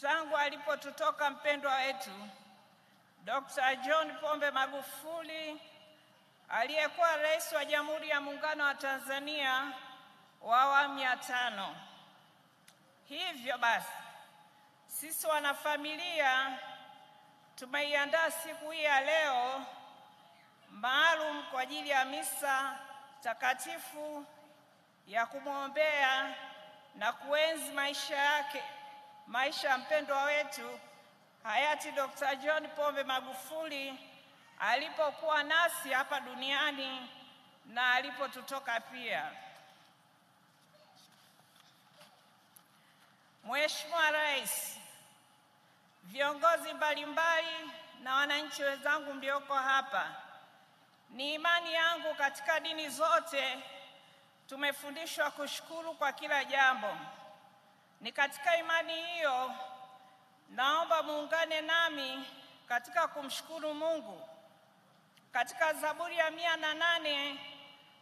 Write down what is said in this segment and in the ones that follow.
tangu alipotutoka mpendwa wetu Dr. John Pombe Magufuli aliyekuwa rais wa Jamhuri ya Muungano wa Tanzania wa awamu ya tano. Hivyo basi, sisi wanafamilia tumeiandaa siku hii ya leo maalum kwa ajili ya misa takatifu ya kumwombea na kuenzi maisha yake, maisha ya mpendwa wetu hayati Dr. John Pombe Magufuli alipokuwa nasi hapa duniani na alipotutoka pia. Mheshimiwa Rais, viongozi mbalimbali na wananchi wenzangu mlioko hapa, ni imani yangu katika dini zote tumefundishwa kushukuru kwa kila jambo. Ni katika imani hiyo naomba muungane nami katika kumshukuru Mungu. Katika Zaburi ya mia na nane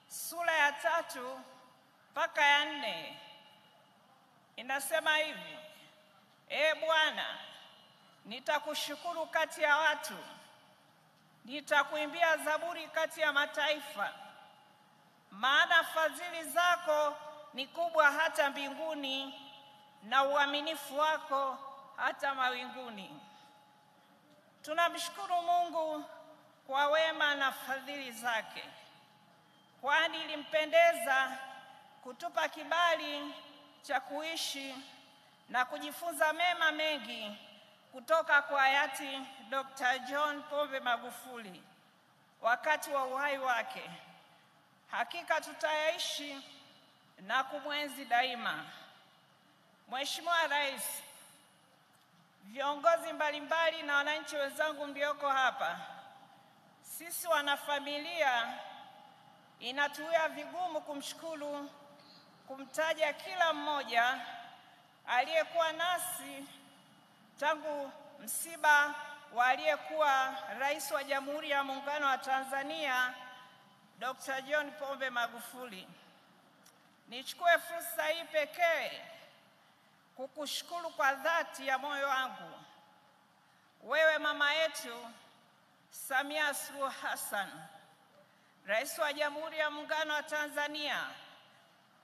sura ya tatu mpaka ya nne inasema hivi: Ee Bwana, nitakushukuru kati ya watu, nitakuimbia zaburi kati ya mataifa, maana fadhili zako ni kubwa hata mbinguni na uaminifu wako hata mawinguni. Tunamshukuru Mungu kwa wema na fadhili zake, kwani ilimpendeza kutupa kibali cha kuishi na kujifunza mema mengi kutoka kwa hayati Dr. John Pombe Magufuli wakati wa uhai wake. Hakika tutayaishi na kumwenzi daima. Mheshimiwa Rais, viongozi mbalimbali na wananchi wenzangu mlioko hapa, sisi wanafamilia inatuia vigumu kumshukuru, kumtaja kila mmoja aliyekuwa nasi tangu msiba wa aliyekuwa rais wa Jamhuri ya Muungano wa Tanzania Dr. John Pombe Magufuli. Nichukue fursa hii pekee kukushukuru kwa dhati ya moyo wangu wewe mama yetu Samia Suluhu Hassan, rais wa Jamhuri ya Muungano wa Tanzania,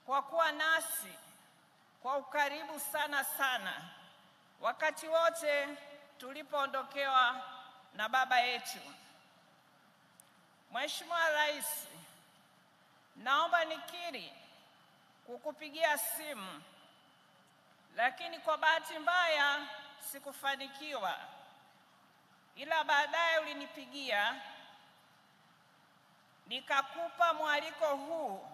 kwa kuwa nasi kwa ukaribu sana sana wakati wote tulipoondokewa na baba yetu. Mheshimiwa Rais, naomba nikiri kukupigia simu lakini kwa bahati mbaya sikufanikiwa, ila baadaye ulinipigia nikakupa mwaliko huu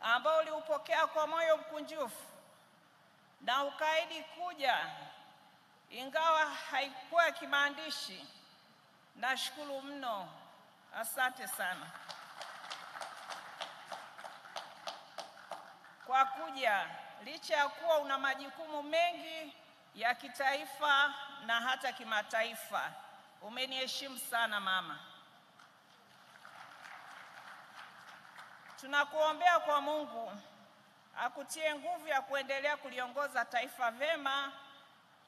ambao uliupokea kwa moyo mkunjufu na ukaahidi kuja, ingawa haikuwa kimaandishi. Nashukuru mno, asante sana. Kwa kuja licha ya kuwa una majukumu mengi ya kitaifa na hata kimataifa. Umeniheshimu sana mama. Tunakuombea kwa Mungu akutie nguvu ya kuendelea kuliongoza taifa vema,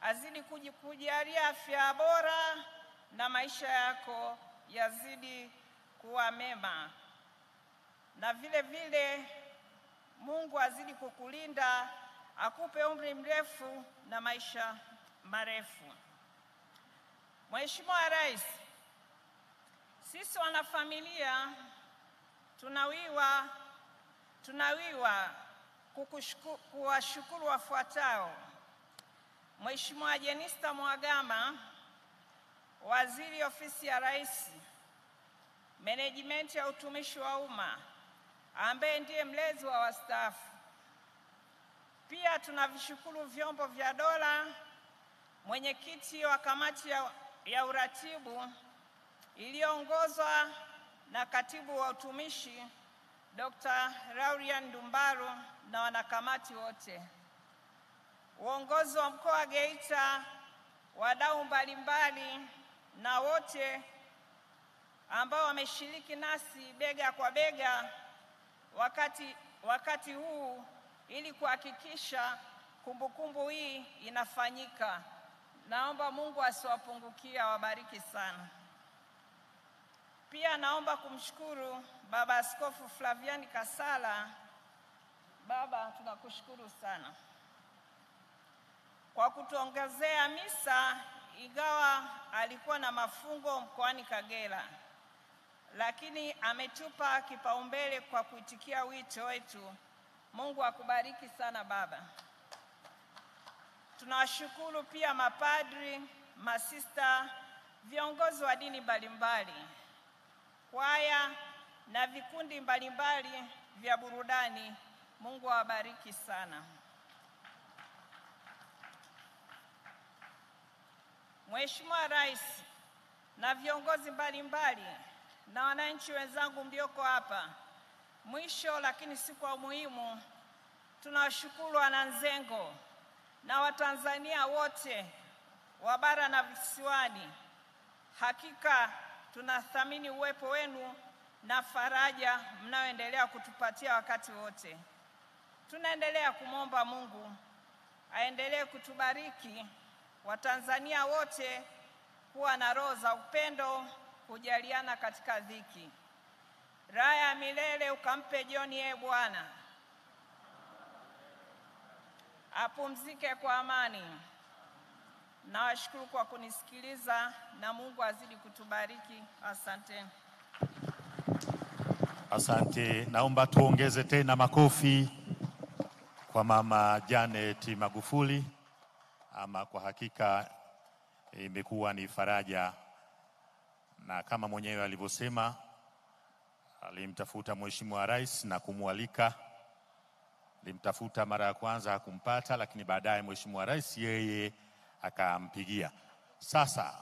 azidi kujalia afya bora na maisha yako yazidi kuwa mema, na vile vile Mungu azidi kukulinda, akupe umri mrefu na maisha marefu. Mheshimiwa Rais, sisi wanafamilia tunawiwa tunawiwa kuwashukuru wafuatao: Mheshimiwa Jenista Mhagama, Waziri Ofisi ya Rais, Menejimenti ya Utumishi wa Umma ambaye ndiye mlezi wa wastaafu. Pia tunavishukuru vyombo vya dola, mwenyekiti wa kamati ya, ya uratibu iliyoongozwa na katibu wa utumishi Dr. Laurian Ndumbaru na wanakamati wote, uongozi wa mkoa wa Geita, wadau mbalimbali na wote ambao wameshiriki nasi bega kwa bega wakati, wakati huu ili kuhakikisha kumbukumbu hii inafanyika. Naomba Mungu asiwapungukie, wabariki sana. Pia naomba kumshukuru Baba Askofu Flaviani Kasala. Baba, tunakushukuru sana kwa kutuongezea misa, ingawa alikuwa na mafungo mkoani Kagera, lakini ametupa kipaumbele kwa kuitikia wito wetu. Mungu akubariki sana baba. Tunawashukuru pia mapadri, masista, viongozi wa dini mbalimbali, kwaya na vikundi mbalimbali vya burudani. Mungu awabariki sana. Mheshimiwa Rais na viongozi mbalimbali na wananchi wenzangu mlioko hapa, mwisho lakini si kwa muhimu, tunawashukuru wananzengo na Watanzania wote wa bara na visiwani. Hakika tunathamini uwepo wenu na faraja mnayoendelea kutupatia wakati wote. Tunaendelea kumwomba Mungu aendelee kutubariki Watanzania wote kuwa na roho za upendo, kujaliana katika dhiki. Raha ya milele ukampe Joni, ye Bwana apumzike kwa amani. Nawashukuru kwa kunisikiliza na Mungu azidi kutubariki. Asante. Asante. Naomba tuongeze tena makofi kwa Mama Janet Magufuli. Ama kwa hakika imekuwa ni faraja, na kama mwenyewe alivyosema, alimtafuta Mheshimiwa Rais na kumwalika. Alimtafuta mara ya kwanza hakumpata, lakini baadaye Mheshimiwa Rais yeye akampigia. Sasa